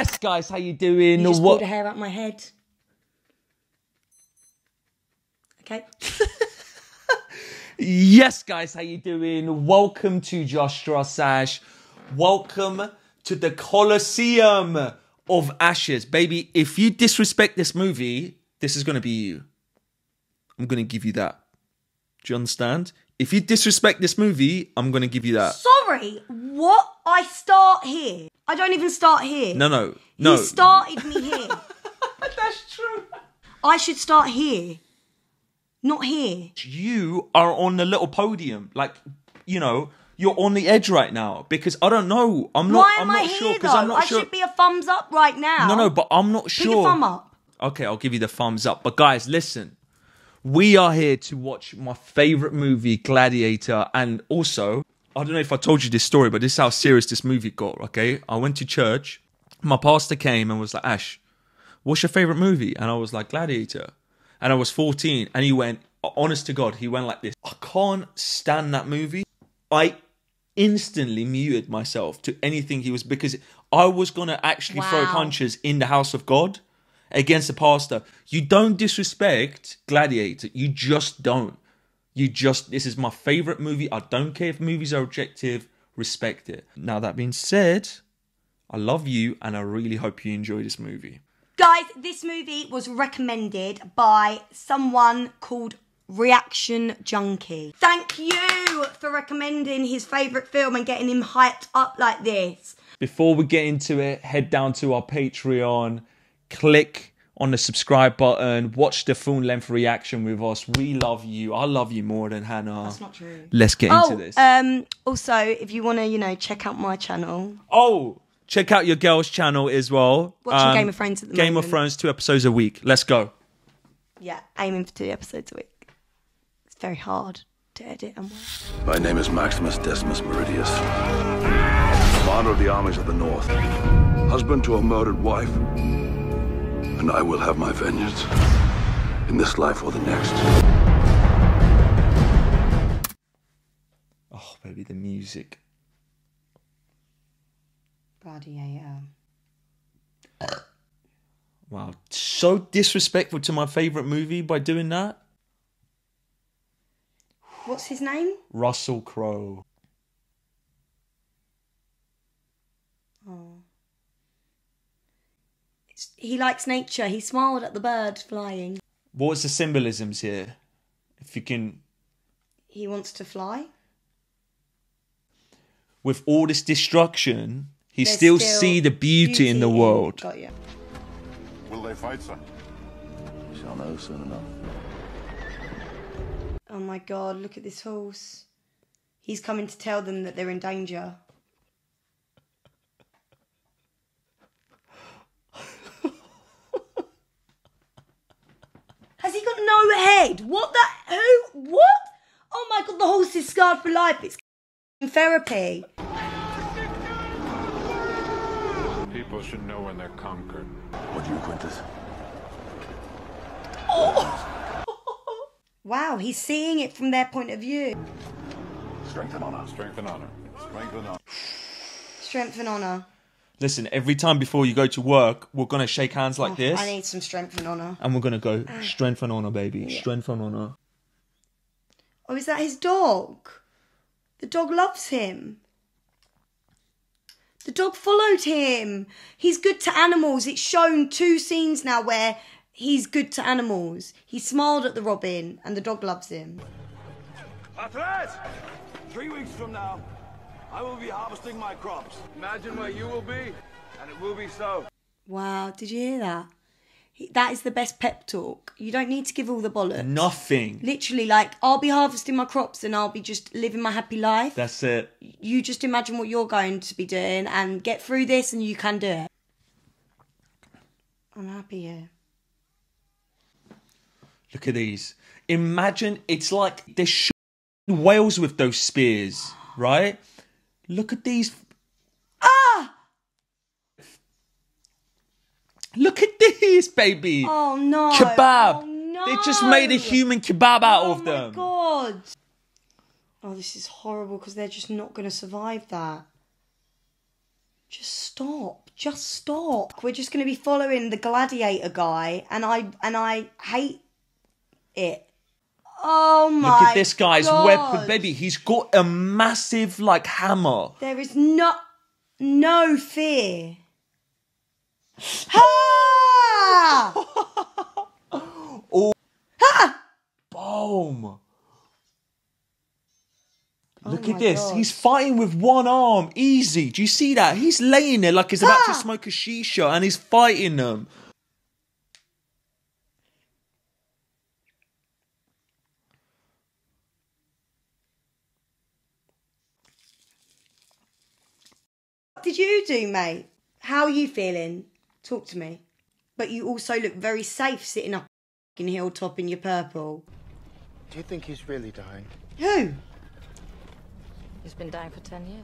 Yes, guys, how you doing? You just What- pulled a hair out my head. Okay. Yes, guys, how you doing? Welcome to Just Trust Ash. Welcome to the Colosseum of Ashes, baby. If you disrespect this movie, this is gonna be you. I'm gonna give you that. Do you understand? If you disrespect this movie, I'm gonna give you that. Sorry, what? I start here. I don't even start here. No, no, no. He started me here. That's true. I should start here, not here. You are on the little podium, like you know. You're on the edge right now because I don't know. I'm not. Why I'm not I sure here because though? I'm not I sure. should be a thumbs up right now. No, no, but I'm not Put sure. your thumb up. Okay, I'll give you the thumbs up. But guys, listen. We are here to watch my favorite movie, Gladiator, and also, I don't know if I told you this story, but this is how serious this movie got, okay? I went to church, my pastor came and was like, Ash, what's your favorite movie? And I was like, Gladiator. And I was 14, and he went, honest to God, he went like this. I can't stand that movie. I instantly muted myself to anything he was because I was gonna actually throw punches in the house of God against the pastor. You don't disrespect Gladiator. You just don't. You just this is my favorite movie. I don't care if movies are objective. Respect it. Now that being said, I love you and I really hope you enjoy this movie. Guys, this movie was recommended by someone called Reaction Junkie. Thank you for recommending his favourite film and getting him hyped up like this. Before we get into it, head down to our Patreon, click on the subscribe button, watch the full length reaction with us. We love you. I love you more than Hannah. That's not true. Let's get Oh, into this. um, also, if you want to, you know, check out my channel, oh, check out your girl's channel as well. Watching Um, Game of Thrones at the Game moment. of Thrones, two episodes a week. Let's go. yeah, aiming for two episodes a week. It's very hard to edit and work. My name is Maximus Decimus Meridius, commander of the armies of the North, husband to a murdered wife, and I will have my vengeance in this life or the next. Oh, baby, the music. Gladiator. Wow, so disrespectful to my favorite movie by doing that. What's his name? Russell Crowe. It's- He likes nature. He smiled at the bird flying. What's the symbolisms here? If you can, He wants to fly. with all this destruction, he There's still, see the beauty, in the world. Got you. Will they fight, sir? We shall know soon enough. Oh my god, look at this horse. He's coming to tell them that they're in danger. Has he got no head? What the? Who? What? Oh my god, the horse is scarred for life. It's therapy. People should know when they're conquered. What do you, Quintus? Wow, he's seeing it from their point of view. Strength and honor. Strength and honor. Strength and honor. Strength and honour. Listen, every time before you go to work, we're gonna shake hands like oh, this, Oh, I need some strength and honour. and we're gonna go ah. strength and honor, baby. Strength and honor. Oh, is that his dog? The dog loves him. The dog followed him. He's good to animals. It's shown two scenes now where he's good to animals. He smiled at the robin and the dog loves him. Atlas! Three weeks from now, I will be harvesting my crops. Imagine where you will be, and it will be so. Wow, did you hear that? That is the best pep talk. You don't need to give all the bollocks. Nothing. Literally, like, I'll be harvesting my crops and I'll be just living my happy life. That's it. you just imagine what you're going to be doing and get through this and you can do it. I'm happy here. Look at these. Imagine it's like they're shooting whales with those spears, right? Look at these. Ah! Look at these, baby. Oh no. kebab. Oh, no. They just made a human kebab out oh of them. Oh my god. Oh, this is horrible because they're just not going to survive that. Just stop. Just stop. We're just going to be following the gladiator guy, and I and I hate it. Oh my! Look at this guy's God. weapon, baby. He's got a massive like hammer. There is no no fear. Ha! oh! Ha! Boom. Oh Look Oh at this. God. He's fighting with one arm. Easy. Do you see that? He's laying there like he's about to smoke a shisha and he's fighting them. Do, mate? How are you feeling? Talk to me. But you also look very safe sitting up in hilltop in your purple. Do you think he's really dying? Who? He's been dying for 10 years.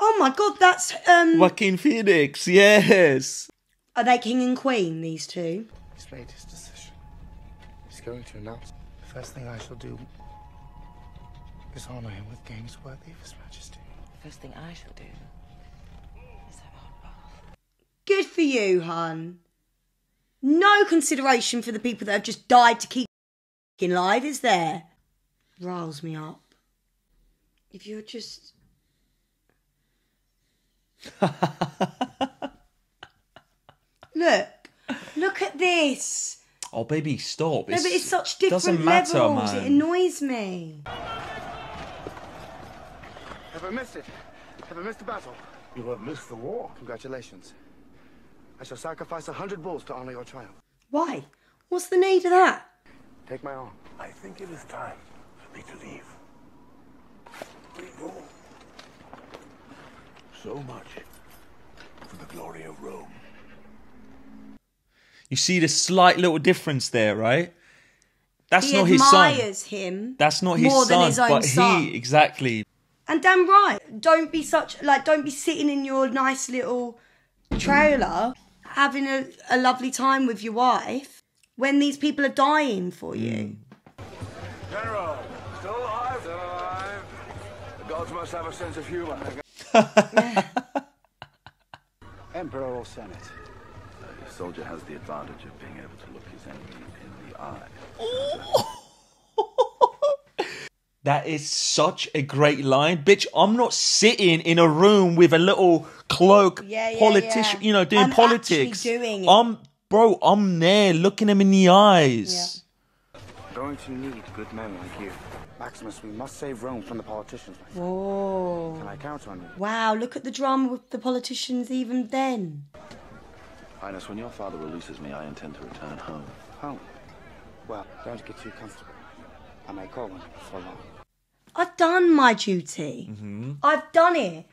Oh my god, that's um Joaquin Phoenix, yes. are they king and queen, these two? He's made his decision. He's going to announce. The first thing I shall do is honor him with games worthy of his majesty. First thing I shall do is have a hot bath. Good for you, hun. No consideration for the people that have just died to keep in live, is there? Riles me up. If you're just. look, look at this. Oh, baby, stop. No, but it's such different doesn't matter, levels. man. It annoys me. Have I missed it? Have I missed the battle? You have missed the war. Congratulations. I shall sacrifice a hundred bulls to honor your triumph. Why? What's the need of that? Take my arm. I think it is time for me to leave. Leave home. So much for the glory of Rome. You see the slight little difference there, right? That's he not his son. He admires him. That's not his more son, than his own but son. he exactly. And damn right. Don't be such like don't be sitting in your nice little trailer having a, a lovely time with your wife when these people are dying for you. Hmm. General, still alive? Still alive. The gods must have a sense of humor. Emperor or Senate? A soldier has the advantage of being able to look his enemy in the eye. That is such a great line, bitch. I'm not sitting in a room with a little cloak Yeah, yeah, politician, yeah. you know, doing I'm politics. doing it. I'm, bro, I'm there looking him in the eyes. Going to need good men like you. Maximus, we must save Rome from the politicians. my friend. Oh. Can I count on you? Wow, look at the drama with the politicians even then. Highness, when your father releases me, I intend to return home. Home. Well, don't get too comfortable. I may call on you before long. I've done my duty. Mm-hmm. I've done it.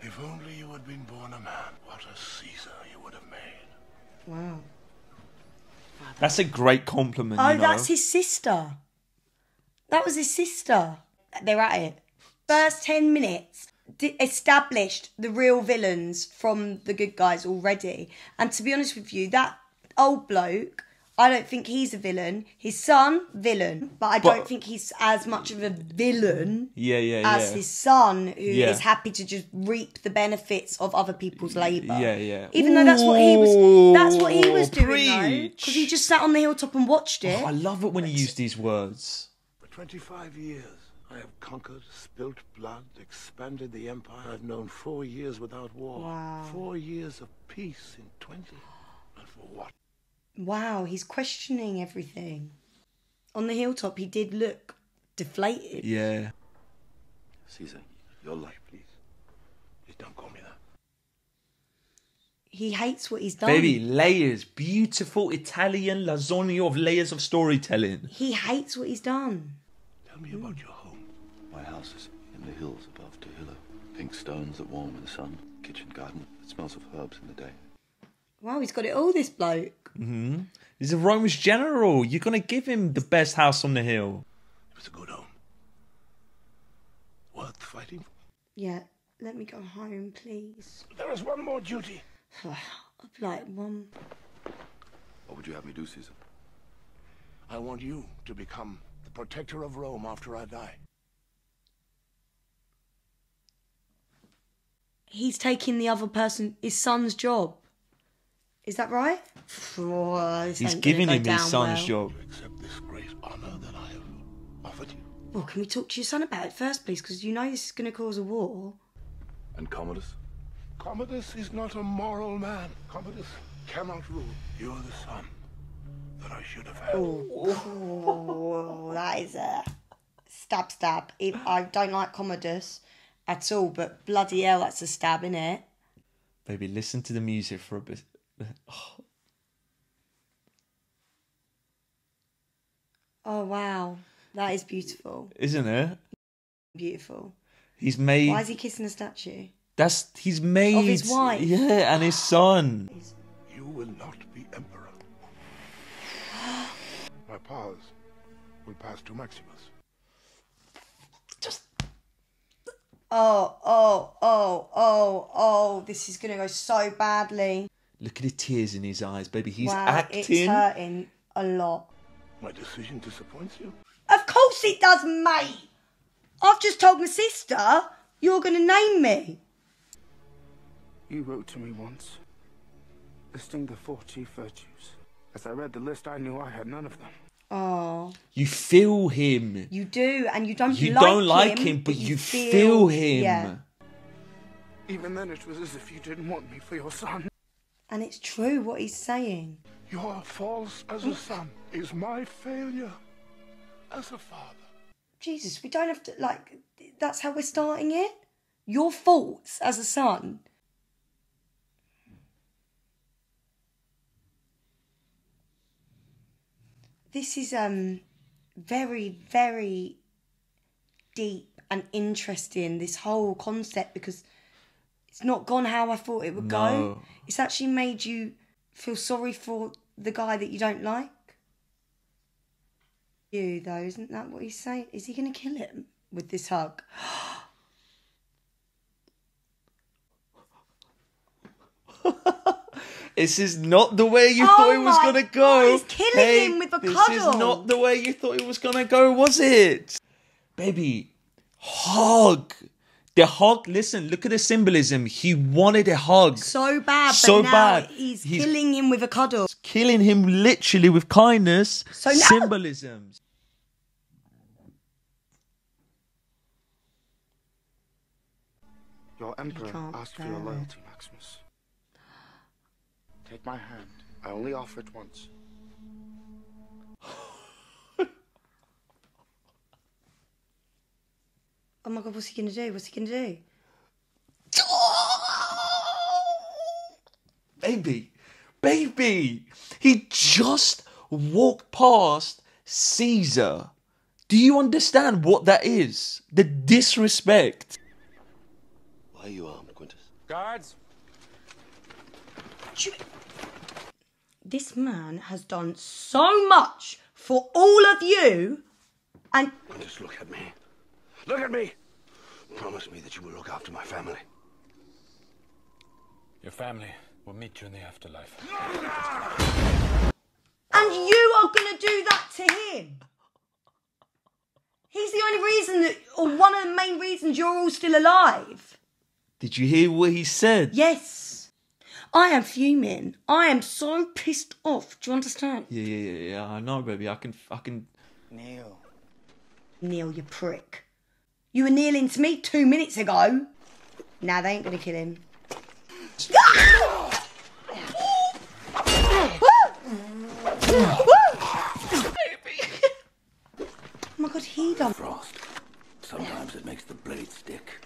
If only you had been born a man, what a Caesar you would have made. Wow. That's a great compliment. Oh, you know? that's his sister. That was his sister. They're at it. First 10 minutes d- established the real villains from the good guys already. And to be honest with you, that old bloke, I don't think he's a villain. His son, villain. But I But- don't think he's as much of a villain Yeah, yeah, as yeah. his son, who is Yeah. happy to just reap the benefits of other people's labour. Yeah, yeah. Even though that's what he was, that's what he was Ooh, doing, because he just sat on the hilltop and watched it. Oh, I love it when you use these words. For 25 years, I have conquered, spilt blood, expanded the empire. I've known four years without war. Wow. Four years of peace in 20. And for what? Wow, he's questioning everything. On the hilltop, he did look deflated. Yeah. Caesar, your life. Please. Please don't call me that. He hates what he's done. Baby, layers. Beautiful Italian lasagna of layers of storytelling. He hates what he's done. Tell me about your home. My house is in the hills above Trujillo. Pink stones that warm in the sun. Kitchen garden that smells of herbs in the day. Wow, he's got it all, this bloke. Mm-hmm. He's a Rome's general. You're gonna give him the best house on the hill. It was a good home. Worth fighting for. Yeah, let me go home, please. There is one more duty. I'd like one. What would you have me do, Caesar? I want you to become the protector of Rome after I die. he's taking the other person, his son's job. Is that right? Oh, He's giving him his son's well. job. Accept this great honor that I have offered you. Well, can we talk to your son about it first, please? Because you know this is going to cause a war. And Commodus? Commodus is not a moral man. Commodus cannot rule. You're the son that I should have had. Oh, that is a stab stab. If I don't like Commodus at all, but bloody hell, that's a stab, in it? Baby, listen to the music for a bit. Oh oh wow, that is beautiful. Isn't it? Beautiful. He's made. Why is he kissing a statue? That's he's made. Of his wife. Yeah, and his son. You will not be emperor. My powers will pass to Maximus. Just. Oh, oh, oh, oh, oh! This is gonna go so badly. Look at the tears in his eyes, baby. He's wow, it's acting. hurting a lot. My decision disappoints you? Of course it does, mate. I've just told my sister you're gonna name me. You wrote to me once, listing the four chief virtues. As I read the list, I knew I had none of them. Oh, You feel him. you do, and you don't. You like You don't like him, him, but you feel him. Yeah, Even then, it was as if you didn't want me for your son. And it's true what he's saying. Your false as a son is my failure as a father. Jesus, we don't have to like. That's how we're starting it. Your faults as a son. This is um very very deep and interesting. This whole concept because it's not gone how I thought it would go. It's actually made you feel sorry for the guy that you don't like. You though, isn't that what he's saying? Is he going to kill him with this hug? This is not the way you Oh thought it was gonna go. he's killing Hey, him with a this cuddle. is not the way you thought it was gonna go, was it? Baby, hug. The hug. Listen, look at the symbolism. He wanted a hug. So bad, but So now bad. he's, He's- killing him with a cuddle. Killing him literally with kindness. So now- symbolisms. Your emperor asked for your loyalty, Maximus. Take my hand. I only offer it once. Oh my god, what's he gonna do? What's he gonna do? Baby, baby, he just walked past Caesar. Do you understand what that is? The disrespect. Why are you armed, Quintus? Guards, This man has done so much for all of you, and Quintus, look at me. Look at me! Promise me that you will look after my family. your family will meet you in the afterlife. and you are gonna do that to him. He's the only reason that, or one of the main reasons you're all still alive. Did you hear what he said? Yes. I am fuming. I am so pissed off. Do you understand? Yeah, yeah, yeah, yeah. I know, baby. I can, I can. Neil. Neil, you prick. You were kneeling to me two minutes ago. Now they ain't gonna kill him. Oh my god, he done. Frost. Sometimes it makes the blade stick.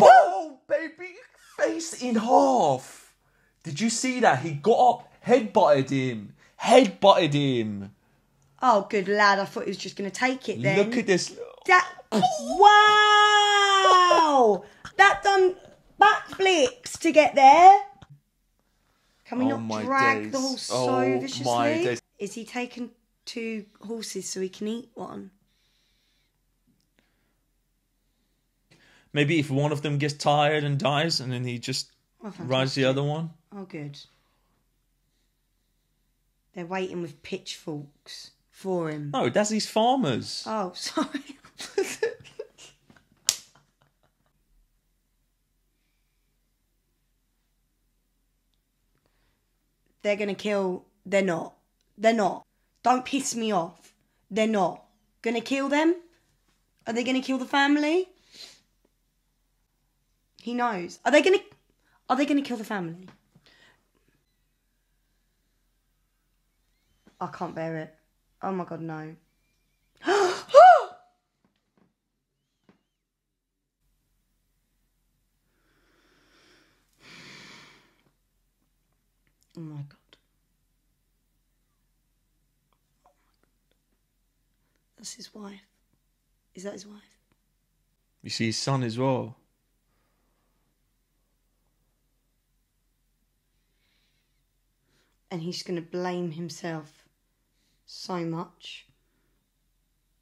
Oh, baby, face in half. Did you see that? He got up, head butted him, head butted him. Oh, good lad. I thought he was just gonna take it then. Look at this. That. Wow! that done backflips to get there. Can we Oh not drag the horse Oh so viciously? days. Is he taking two horses so he can eat one? Maybe if one of them gets tired and dies, and then he just Oh, rides the other one. Oh, good. They're waiting with pitchforks for him. No, that's his farmers. Oh, sorry. they're gonna kill. They're not. They're not. Don't piss me off. They're not. Gonna kill them? Are they gonna kill the family? He knows. Are they gonna are they gonna kill the family? I can't bear it. Oh my god, no. That's his wife. Is that his wife? You see his son as well. And he's going to blame himself so much.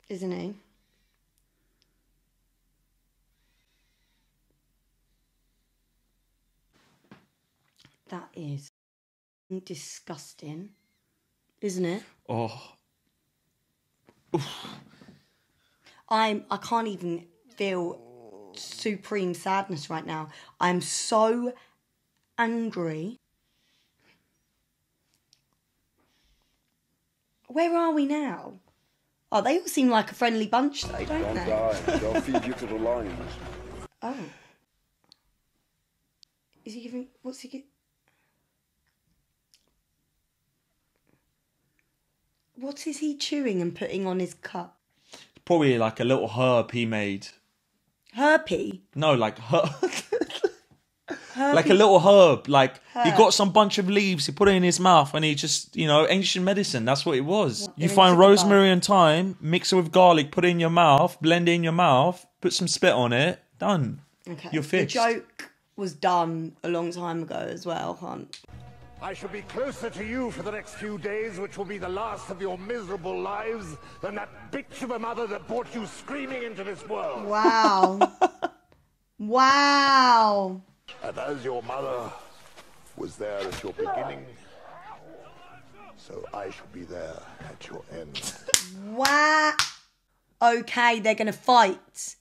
Isn't he? That is disgusting, isn't it? Oh, I'm I can't even feel supreme sadness right now. I'm so angry. Where are we now? Oh, they all seem like a friendly bunch though, don't Don't they? die. They'll feed you to the lions. Oh. Is he giving what's he get? What is he chewing and putting on his cup? probably like a little herb he made. Herpy? No, like herb. Herpy? like a little herb. Like he got some bunch of leaves, he put it in his mouth, and he just, you know, ancient medicine. That's what it was. you find he took a rosemary and thyme, mix it with garlic, put it in your mouth, blend it in your mouth, put some spit on it, done. Okay. You're the joke was done a long time ago as well, Hunt. I shall be closer to you for the next few days, which will be the last of your miserable lives, than that bitch of a mother that brought you screaming into this world. Wow. wow. And as your mother was there at your beginning, so I shall be there at your end. Wow. Okay, they're gonna fight.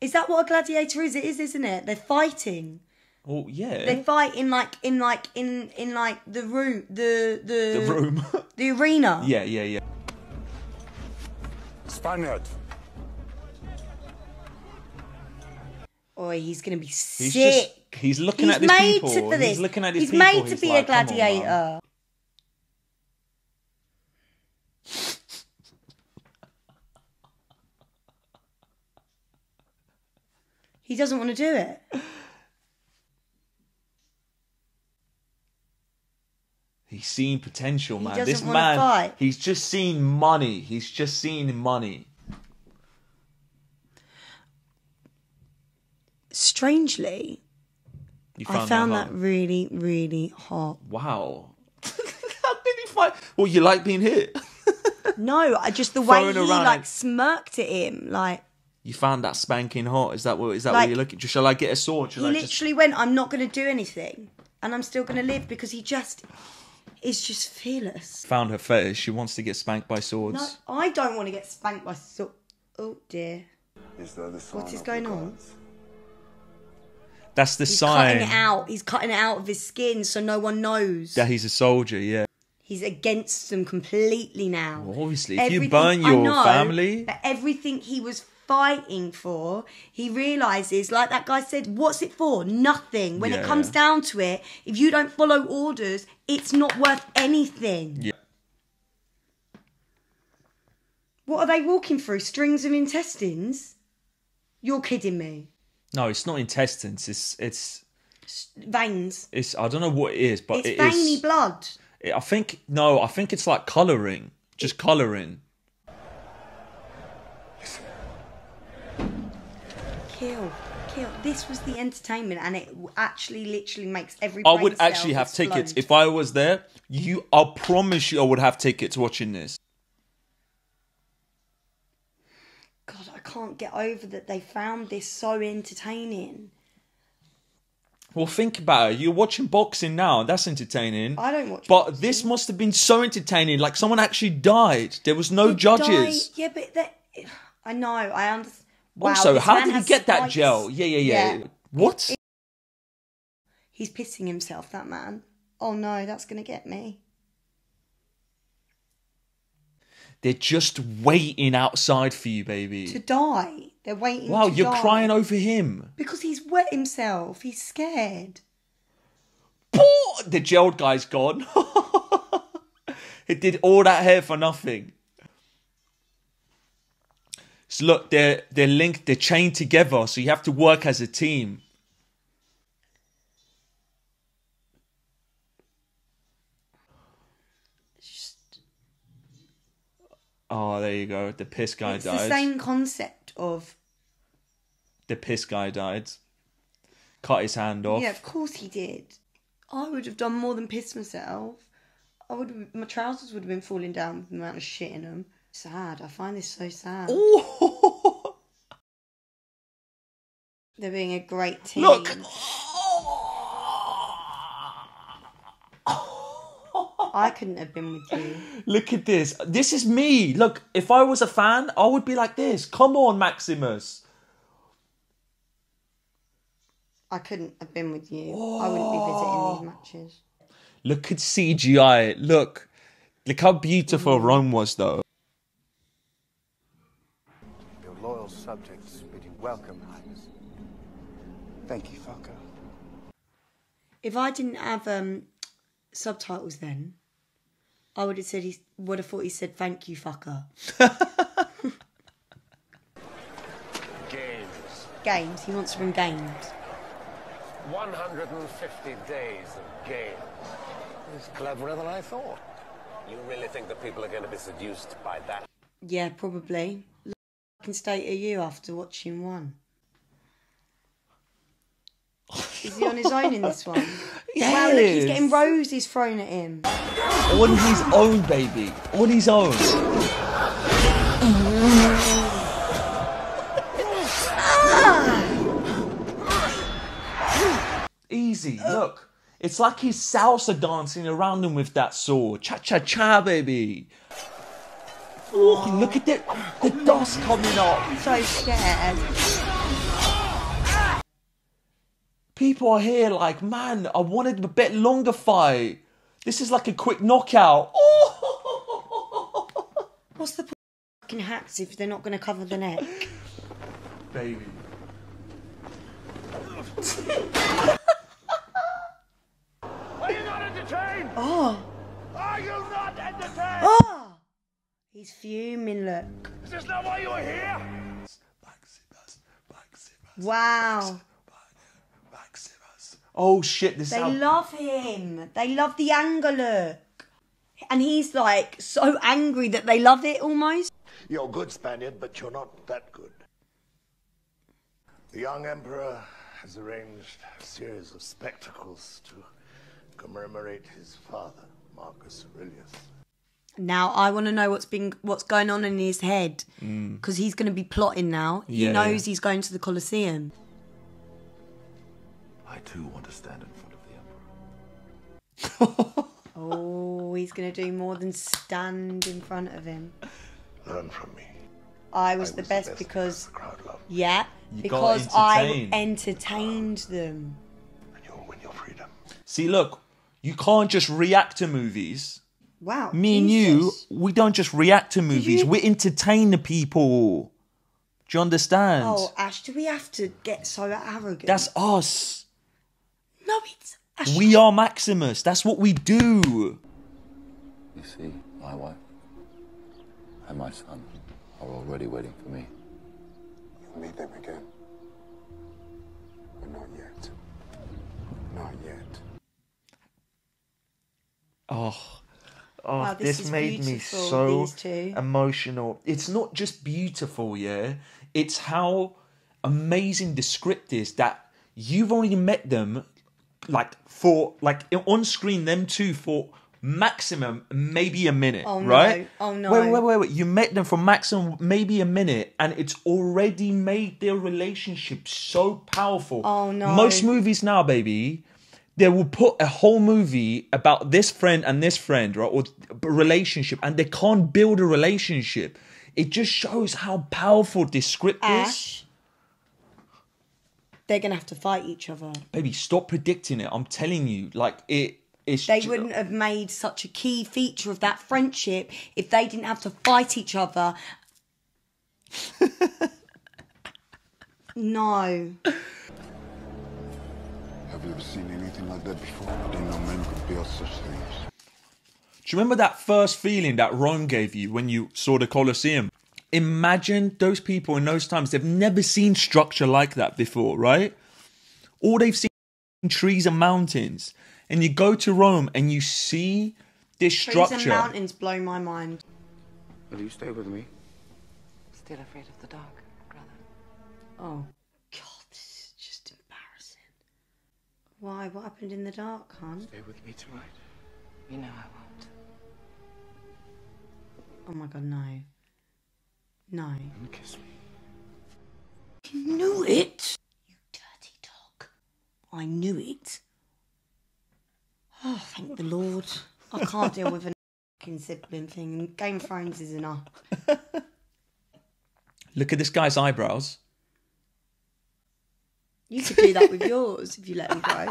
Is that what a gladiator is? It is, isn't it? They're fighting. Oh yeah. They fight in like in like in in like the room the the the room. the arena. yeah, yeah, yeah. Spaniard, Oh, he's gonna be He's sick. just he's looking He's at these made people. to, for this. He's looking at these He's people. made to he's be like, a "Come on, gladiator. he doesn't want to do it. He's seen potential, He man. doesn't This man, fight. he's just seen money. He's just seen money. Strangely, You I found that hot. really, really hot. Wow. How did he fight? Well, you like being hit. No, I just the way Throwing he around. like smirked at him, like You found that spanking hot. Is that what? Is that Like- what you're looking? Shall I get a sword? Shall he I just? literally went, "I'm not going to do anything, and I'm still going to live," because he just is just fearless. Found her fetish. She wants to get spanked by swords. No, I don't want to get spanked by so. Oh dear, Is there the sign what is going on? That's the He's sign cutting it out. He's cutting it out of his skin so no one knows. that he's a soldier. Yeah. He's against them completely now. Well, obviously, if you burn your know family- that everything he was fighting for, he realizes, like that guy said, what's it for? Nothing. When Yeah, it comes yeah. down to it, if you don't follow orders, it's not worth anything. Yeah. What are they walking through? Strings of intestines? You're kidding me. No, it's not intestines. It's it's Veins. it's. I don't know what it is, but It's it veiny is- blood. I think no. I think it's like coloring. Just coloring. Kill. Kill. This was the entertainment, and it actually literally makes every. I would actually have explode. tickets if I was there. You, I promise you, I would have tickets watching this. God, I can't get over that they found this so entertaining. Well, think about it. You're watching boxing now. That's entertaining. I don't watch But boxing. this must have been so entertaining. Like someone actually died. There was no judges. Die- Yeah, but that. I know. I understand. Wow, also, how did he get that spikes. gel? Yeah, yeah, yeah. Yeah. What? He's pissing himself. That man. Oh no, that's gonna get me. They're just waiting outside for you, baby. To die. They're waiting. wow, to you're die. crying over him. because he's wet himself. He's scared. The gelled guy's gone. it did all that hair for nothing. So look, they're they're linked, they're chained together, so you have to work as a team. Oh, there you go. The piss guy it's died. the same concept of The piss guy died. Cut his hand off. yeah. Of course he did. I would have done more than piss myself. I would. Have, my trousers would have been falling down with the amount of shit in them. Sad. I find this so sad. They're being a great team. Look. I couldn't have been with you. Look at this. This is me. Look, if I was a fan, I would be like this. Come on, Maximus. I couldn't have been with you. I wouldn't be visiting these matches. Look at CGI. Look. Look how beautiful mm. Rome was, though. Your loyal subjects bid you welcome, Highness. Thank you, fucker. If I didn't have um, subtitles then, I would have said he would have thought he said thank you, fucker. Games. Games. He wants to run games. 150 days of games. It's cleverer than I thought. You really think that people are going to be seduced by that? Yeah, probably. Fucking state are you after watching one? Is he on his own in this one? Wow, look, he's getting roses thrown at him. On his own, baby. On his own. Easy. Look. It's like he's salsa dancing around him with that sword. Cha cha cha, baby. Oh, look at the, the dust coming up. I'm so scared. People are here like, man, I wanted a bit longer fight. This is like a quick knockout. Oh, What's the point of fucking hats if they're not going to cover the neck? baby. Are you not entertained? Oh, Are you not entertained? oh! He's fuming, look. Is this not why you are here? Wow. Oh shit, this is They how love him. They love the anger look. And he's like so angry that they love it almost. You're good, Spaniard, but you're not that good. The young emperor has arranged a series of spectacles to commemorate his father, Marcus Aurelius. Now I want to know what's been what's going on in his head because he's going to be plotting now. He Mm. Knows yeah. he's going to the Colosseum. I too want to stand in front of the Emperor. Oh, he's going to do more than stand in front of him. Learn from me. I was, I the was best the best because the crowd loved. me. yeah, You because I entertained. entertained them. And you'll win your freedom. See, look, you can't just react to movies. Wow. Me and you, we don't just react to movies. you- We entertain the people. Do you understand? Oh, Ash, do we have to get so arrogant? That's us. no, it's Ash. We are Maximus. That's what we do. You see, my wife and my son are already waiting for me. You'll meet them again. But not yet. Not yet. Oh, oh Wow, this this, is made me so emotional. It's not just beautiful, yeah. It's how amazing the script is that you've only met them like for like on screen them two for maximum maybe a minute Oh, no. right Oh, no. wait wait wait wait you met them for maximum maybe a minute and it's already made their relationship so powerful Oh, no. most movies now baby they will put a whole movie about this friend and this friend, right, or relationship, and they can't build a relationship. It just shows how powerful this script is. They're gonna have to fight each other. Baby, stop predicting it. I'm telling you, like it. It's They ju- wouldn't have made such a key feature of that friendship if they didn't have to fight each other. no. Have you ever seen anything like that before? I didn't know men could build such things. Do you remember that first feeling that Rome gave you when you saw the Colosseum? Imagine those people in those times, they've never seen structure like that before, right? All they've seen trees and mountains. And you go to Rome and you see this structure. Trees and structure. mountains blow my mind. Will you stay with me? Still afraid of the dark, brother. Oh, God, this is just embarrassing. Why? What happened in the dark, hon? Stay with me tonight. You know I won't. Oh my God, no. No. And kiss me. You knew it. You dirty dog. I knew it. Oh, thank the Lord. I can't deal with an fucking sibling thing. Game of Thrones is enough. Look at this guy's eyebrows. You could do that with yours if you let them grow.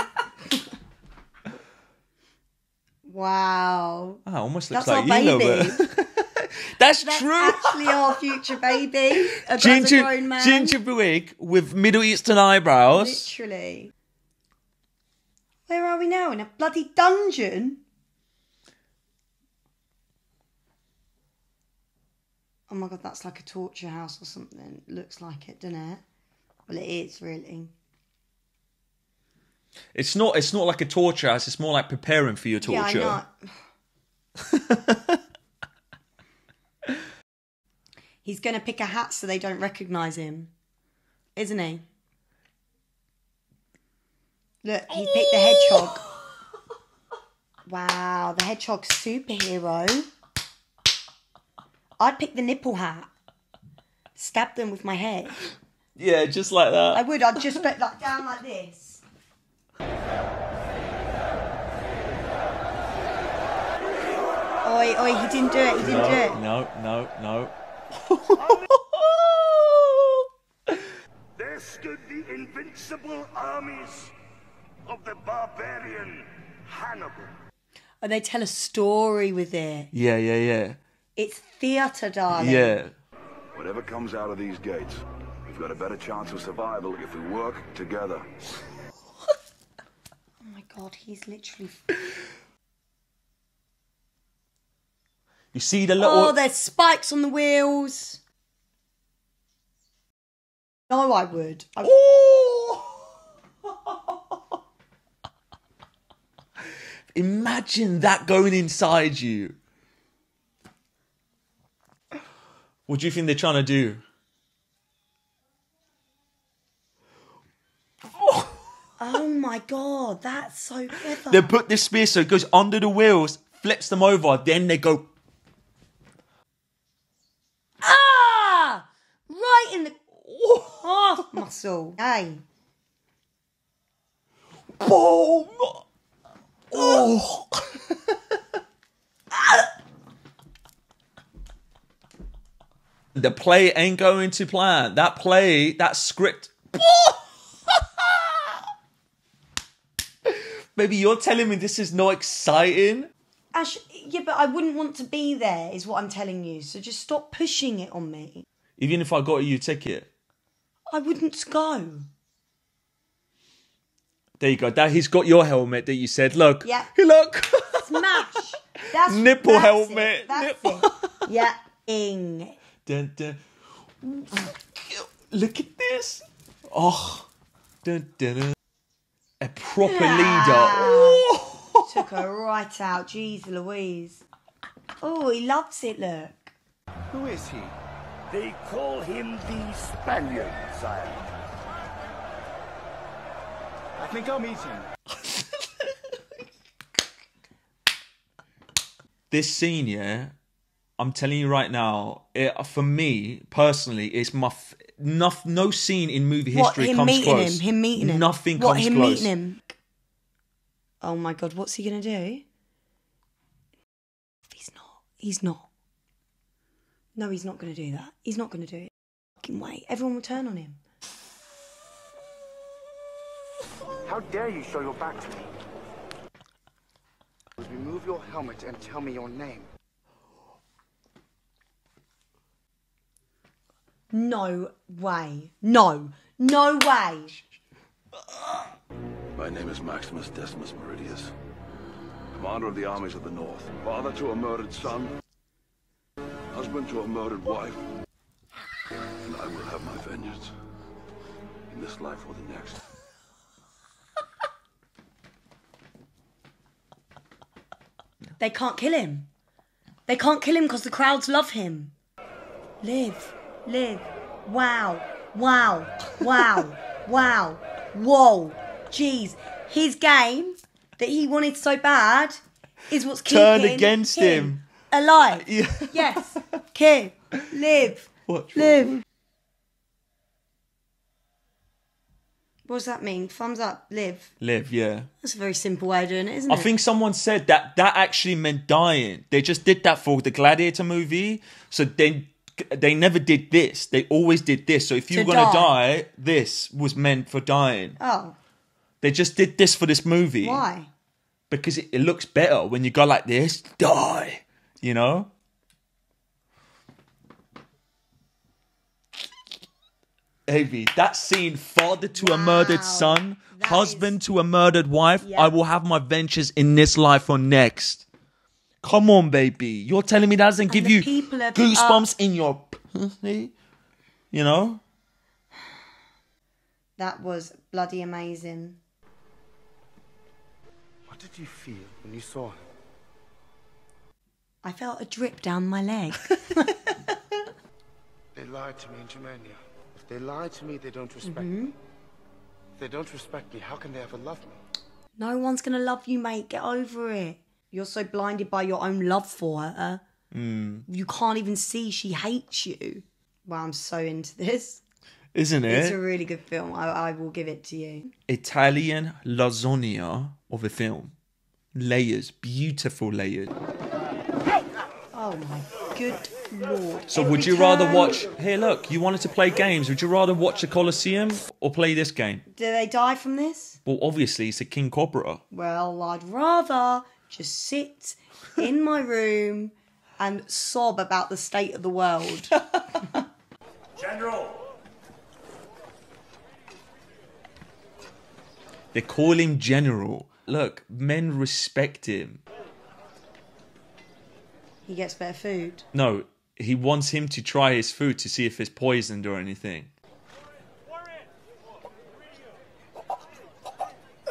wow. Ah, almost looks That's like our you, baby. Lover. That's, That's true. actually our future baby. A Ginger, grown man. ginger wig with Middle Eastern eyebrows. Literally. Where are we now? In a bloody dungeon? Oh my god, that's like a torture house or something. Looks like it, doesn't it? Well, it is really. It's not. It's not like a torture house. It's more like preparing for your torture. Yeah. He's going to pick a hat so they don't recognise him, isn't he? Look, he picked the hedgehog. Wow, the hedgehog superhero. I'd pick the nipple hat. Stab them with my head. Yeah, just like that. I would. I'd just put that down like this. Oi, oi, he didn't do it. He didn't do it. no, no, no. There stood the invincible armies of the barbarian Hannibal. And they tell a story with it. Yeah, yeah, yeah, It's theatre, darling. yeah. Whatever comes out of these gates, we've got a better chance of survival if we work together. Oh god, he's literally. You see the little. Oh, there's spikes on the wheels. No, I would. I... Imagine that going inside you. What do you think they're trying to do? Oh my god, that's so clever. They put this spear so it goes under the wheels, flips them over, then they go. Ah! Right in the half muscle. Hey. Boom! Oh! the play ain't going to plan. That play, that script. Maybe you're telling me this is not exciting? Ash, yeah, but I wouldn't want to be there, is what I'm telling you. So just stop pushing it on me. Even if I got you a ticket. I wouldn't go. There you go. That he's got your helmet that you said. Look. Yeah. Look. Smash. That's Nipple that's helmet. It. That's Nipple. it. Yeah. Ing. Dun, dun. Look at this. Oh. Dun, dun, dun. A proper leader. Took her right out. Jeez Louise. Oh, he loves it, look. Who is he? They call him the Spaniard, sire. I think I'll meet him. This scene, yeah, I'm telling you right now, it, for me personally, it's my f- no, no scene in movie What, history him comes meeting close. him? Him meeting him? Nothing What, comes him close. meeting him? Oh my god, what's he gonna do? He's not. He's not. No, he's not gonna do that. He's not gonna do it. Fucking wait. Everyone will turn on him. How dare you show your back to me? Remove your helmet and tell me your name. No way. No. No way. My name is Maximus Decimus Meridius, commander of the armies of the North, father to a murdered son, husband to a murdered wife, and I will have my vengeance in this life or the next. They can't kill him. They can't kill him because the crowds love him. Live. Live. Wow. Wow. Wow. wow. Whoa. Jeez. His game that he wanted so bad is what's Turned keeping against him. alive. Yeah. Yes. Kim. Live. Watch, Live. What does that mean? Thumbs up. Live. Live, yeah. That's a very simple way of doing it, isn't I it? I think someone said that that actually meant dying. They just did that for the Gladiator movie. So they they never did this. They always did this. So if you To were gonna die. die, this was meant for dying. Oh, They just did this for this movie. why? Because it, it looks better when you go like this. Die. You know. Baby, that scene, father to a murdered son, That husband to a murdered wife, Yeah. I will have my ventures in this life or next. Come on, baby. You're telling me that doesn't give you people of- goosebumps in your pussy? You know? That was bloody amazing. What did you feel when you saw him? I felt a drip down my leg. They lied to me in Germania. If they lie to me, they don't respect mm-hmm. me. If they don't respect me, how can they ever love me? no one's gonna love you, mate. Get over it. You're so blinded by your own love for her. Hmm. You can't even see she hates you. Wow, I'm so into this. Isn't it? It's a really good film. I, I will give it to you. Italian lasagna of a film. Layers, beautiful layers. Oh my good lord. So Every would you rather watch here look, you wanted to play games, would you rather watch the Colosseum or play this game? Do they die from this? Well obviously it's a King Cobra. Well, I'd rather just sit in my room and sob about the state of the world. General! They call him General. Look, men respect him. he gets better food. No, he wants him to try his food to see if it's poisoned or anything.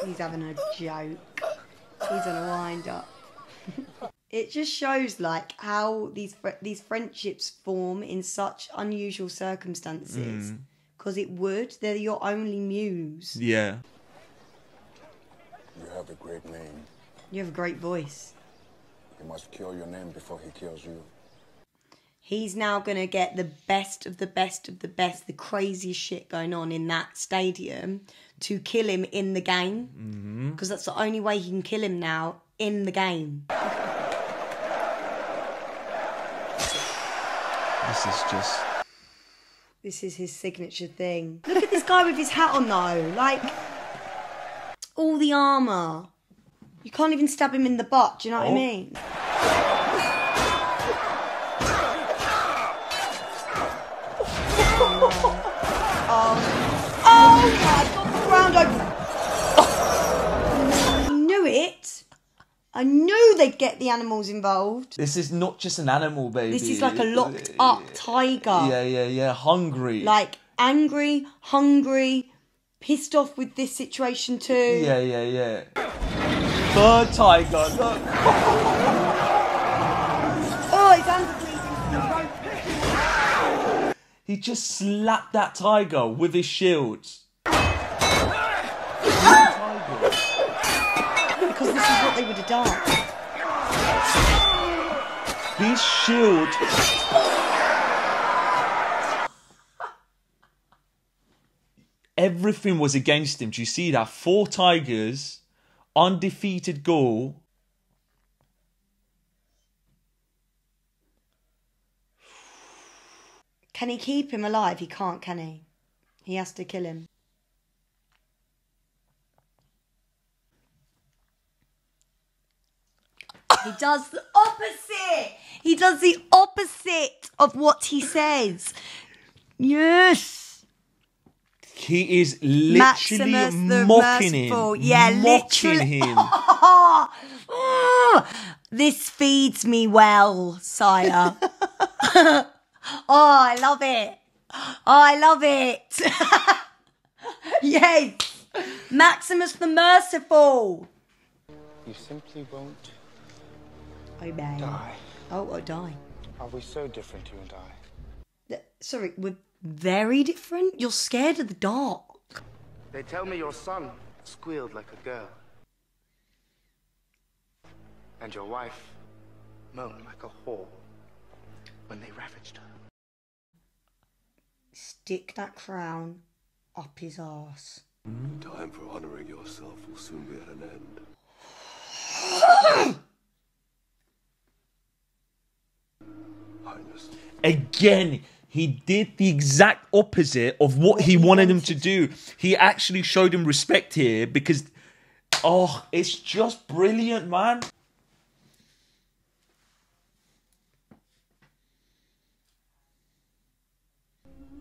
He's having a joke. He's on a wind up. it just shows like how these fr- these friendships form in such unusual circumstances. Mm. Because it would, they're your only muse. Yeah. You have a great name. You have a great voice. He must kill your name before he kills you. He's now gonna get the best of the best of the best, the craziest shit going on in that stadium to kill him in the game. Mm-hmm. Because that's the only way he can kill him now in the game. This is just This is his signature thing. Look at this guy with his hat on though. Like all the armour. You can't even stab him in the butt, do you know what I Oh. mean? I knew they'd get the animals involved. This is not just an animal, baby. This is like a locked uh, up tiger. Yeah, yeah, yeah. Hungry. like angry, hungry, pissed off with this situation too. Yeah, yeah, yeah. Third tiger. Oh, his hands are bleeding from the rope. He just slapped that tiger with his shield. Because this is what they would have done. His shield. Everything was against him. Do you see that? Four tigers, undefeated goal. Can he keep him alive? He can't, can he? He has to kill him. He does the opposite. He does the opposite of what he says. Yes. He is literally Maximus the mocking Merciful. him. Yeah, mocking literally. him. Oh, this feeds me well, sire. oh, I love it. Oh, I love it. yes. Maximus the Merciful. You simply won't Obey. die. Oh, I die. Are we so different, you and I? Th- Sorry, we're very different. You're scared of the dark. They tell me your son squealed like a girl. And your wife moaned like a whore when they ravaged her. Stick that crown up his ass. Time for honoring yourself will soon be at an end. Again, he did the exact opposite of what he wanted him to do. He actually showed him respect here because, oh, it's just brilliant, man.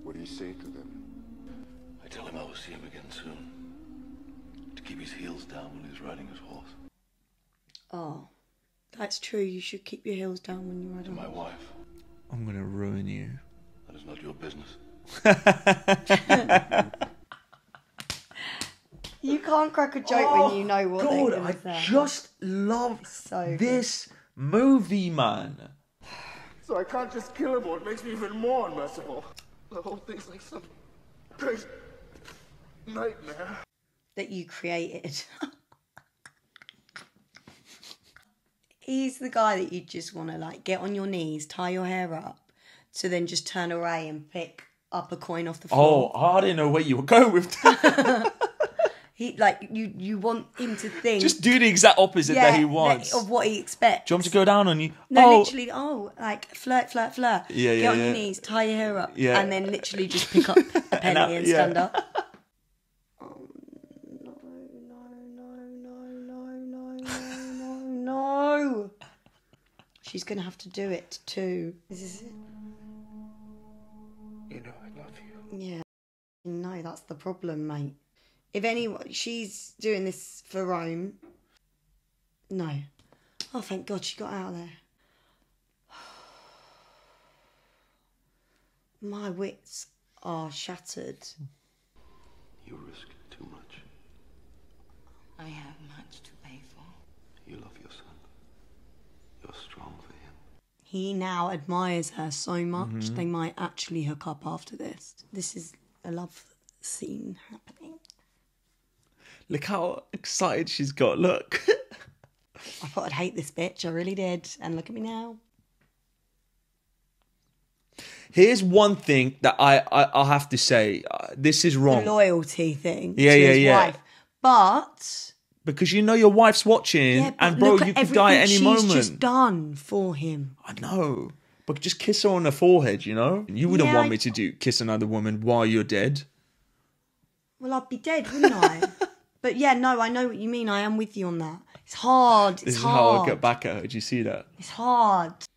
What do you say to them? I tell him I will see him again soon. To keep his heels down when he's riding his horse. Oh, that's true. You should keep your heels down when you ride To my wife. I'm gonna ruin you. That is not your business. You can't crack a joke when you know what Oh, God, they're I gonna say. just love So good. this movie, man. So I can't just kill him or it makes me even more unmerciful. The whole thing's like some crazy nightmare. that you created. He's the guy that you just want to like get on your knees, tie your hair up, to then just turn away and pick up a coin off the floor. Oh. I didn't know where you were going with that. He like you you want him to think Just do the exact opposite yeah, that he wants. of what he expects. Do you want to go down on you? No, oh, literally, oh, like flirt, flirt, flirt. Yeah, yeah. Get yeah, on your knees, tie your hair up, Yeah. and then literally just pick up a penny that- and yeah. stand up. She's gonna have to do it too. This is it. You know I love you. Yeah. No, that's the problem, mate. If anyone, she's doing this for Rome. No. Oh, thank God she got out of there. My wits are shattered. You risk too much. I have much to pay for. You love your son. You're strong for him. He now admires her so much they might actually hook up after this. This is a love scene happening. look how excited she's got. Look. I thought I'd hate this bitch, I really did. And look at me now. Here's one thing that I, I I'll have to say. Uh, this is The wrong loyalty thing Yeah, to yeah, his yeah. wife. But because you know your wife's watching, Yeah, but and bro, look at you could die at any everything she's moment. just done for him. I know, but just kiss her on the forehead. You know, you wouldn't Yeah, want I- me to do kiss another woman while you're dead. Well, I'd be dead, wouldn't I? but yeah, no, I know what you mean. I am with you on that. It's hard. It's This is hard. how I get back at her. Do you see that? It's hard.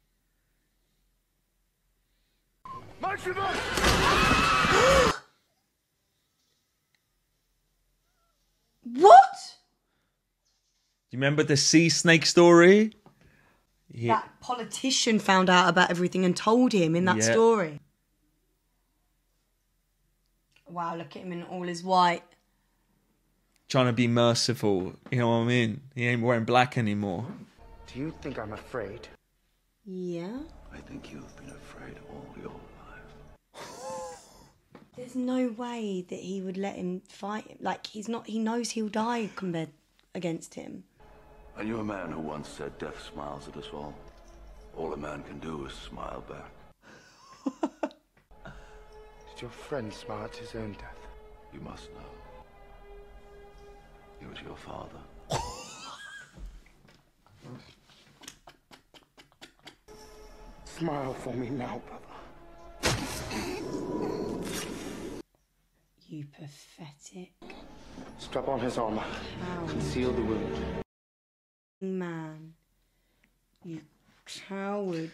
What? Do you remember the sea snake story? Yeah. That politician found out about everything and told him in that Yeah. story. Wow, look at him in all his white. Trying to be merciful. You know what I mean? He ain't wearing black anymore. Do you think I'm afraid? Yeah. I think you've been afraid all your life. There's no way that he would let him fight him. Like he's not. He knows he'll die compared against him. I knew a man who once said death smiles at us all. All a man can do is smile back. Did your friend smile at his own death? You must know. He was your father. Smile for me now, brother. You pathetic Strap on his armor. Conceal the wound. Man. You coward.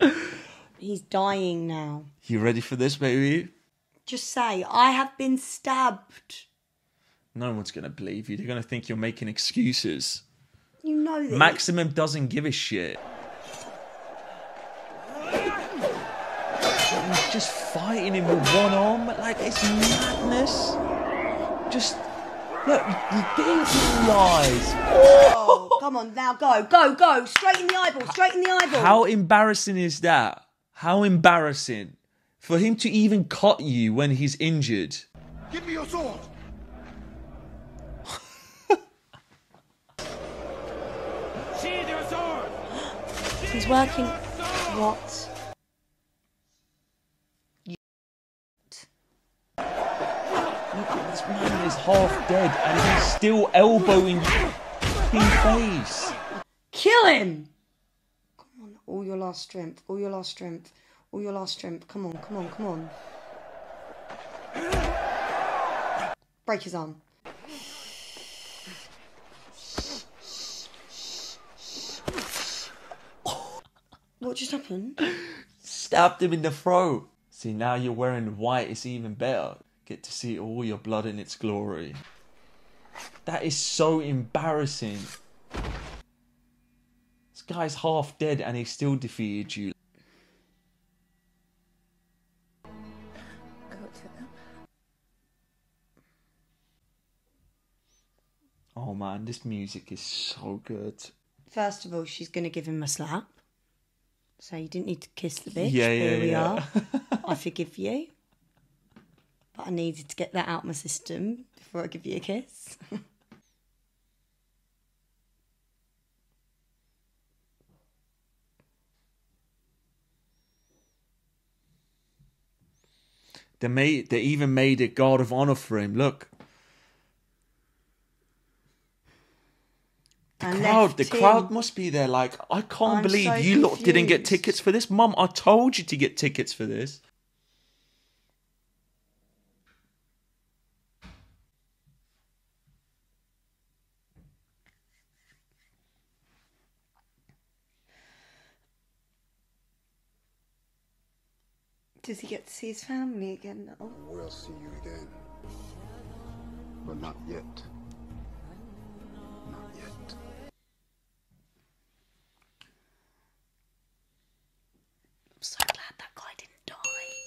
He's dying now. You ready for this, baby? Just say, I have been stabbed. No one's gonna believe you. They're gonna think you're making excuses. You know this. Maximus doesn't give a shit. He's just fighting him with one arm. Like, it's madness. Just, look, you get in the eyes. Oh, come on, now go, go, go. Straight in the eyeball, straight in the eyeball. How embarrassing is that? How embarrassing. For him to even cut you when he's injured. Give me your sword! Sheathe your sword! He's working. What? This man is half dead and he's still elbowing you in face. Kill him! Come on, all your last strength, all your last strength, all your last strength. Come on, come on, come on. Break his arm. What just happened? Stabbed him in the throat. See, now you're wearing white, it's even better. Get to see all your blood in its glory. That is so embarrassing. This guy's half dead and he still defeated you. Oh man, this music is so good. First of all, she's going to give him a slap. So you didn't need to kiss the bitch. Yeah, Here we yeah. are. I forgive you. But I needed to get that out of my system before I give you a kiss. They made they even made a guard of honor for him. Look. The crowd the him. crowd must be there like I can't I'm believe so you lot didn't get tickets for this. Mum, I told you to get tickets for this. Does he get to see his family again now? We'll see you again. But not yet. Not yet. I'm so glad that guy didn't die.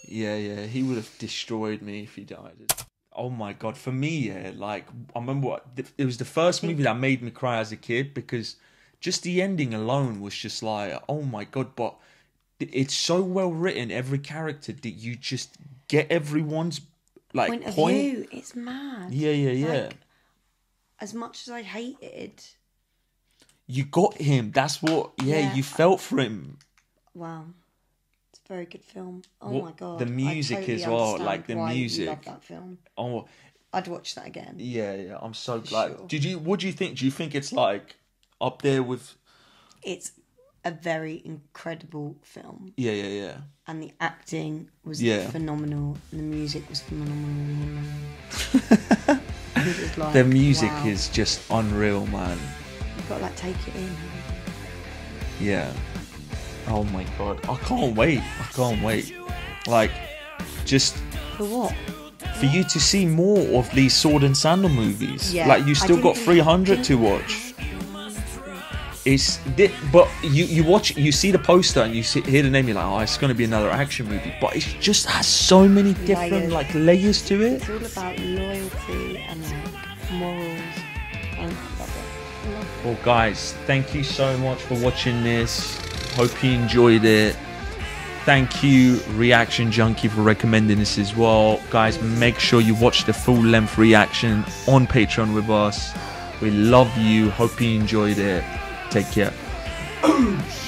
Yeah, yeah, he would have destroyed me if he died. Oh my god, for me, yeah, like I remember what it was the first movie that made me cry as a kid because just the ending alone was just like, oh my god, but it's so well written, every character that you just get everyone's like Point of point. view, it's mad. Yeah, yeah, yeah. Like, as much as I hated, you got him. That's what. Yeah, Yeah. you felt for him. wow, it's a very good film. Oh What- my god, the music totally as well, like the music. love that film. Oh, I'd watch that again. yeah, yeah. I'm so glad. Sure. Did you? What do you think? Do you think it's like up there with? It's a very incredible film, Yeah, yeah, yeah. and the acting was Yeah. phenomenal, and the music was phenomenal. Was like, The music wow. is just unreal, man. You've got to like take it in. Yeah. Oh my god, I can't wait. I can't wait. Like, just For what? for you to see more of these sword and sandal movies. Yeah, Like you still got 300 to watch. It's but you you watch you see the poster and you see, hear the name you're like oh it's going to be another action movie but it just has so many different Layers. like layers to it It's all about loyalty and like morals. And I love it. I love it. well guys thank you so much for watching this hope you enjoyed it thank you reaction junkie for recommending this as well guys make sure you watch the full length reaction on patreon with us we love you hope you enjoyed it take care